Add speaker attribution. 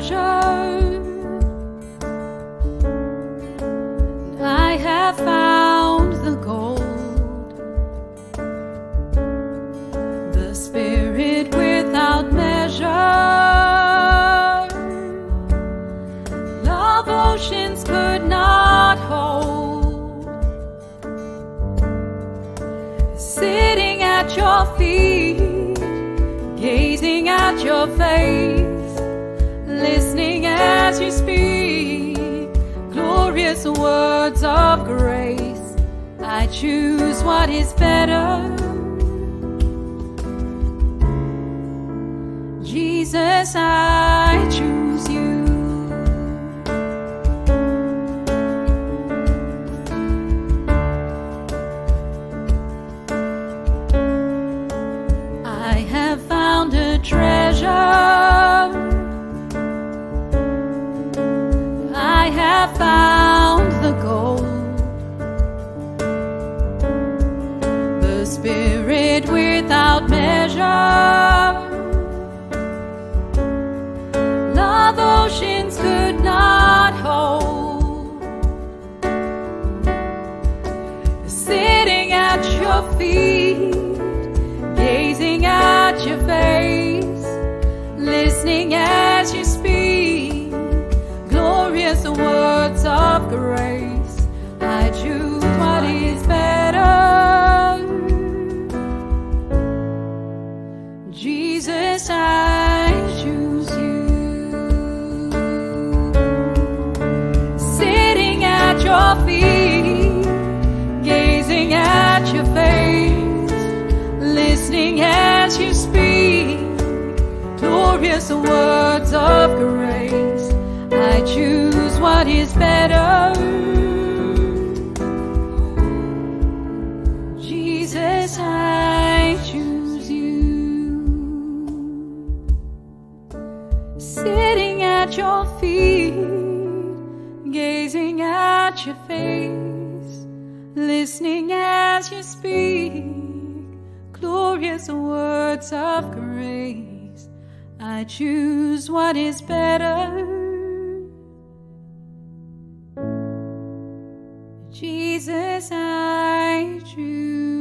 Speaker 1: treasure. And I have found the gold. The spirit without measure. Love oceans could not hold. Sitting at your feet gazing at your face. Words of grace. I choose what is better. Jesus, I feet, gazing at your face, listening as you speak glorious words of grace. I choose what is better. Jesus, I choose you. Sitting at your feet, at your face, listening as you speak glorious words of grace. I choose what is better. Jesus, I choose you. Sitting at your feet, gazing at your face, listening as you speak glorious words of grace. I choose what is better. Jesus, I choose.